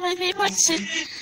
my favorite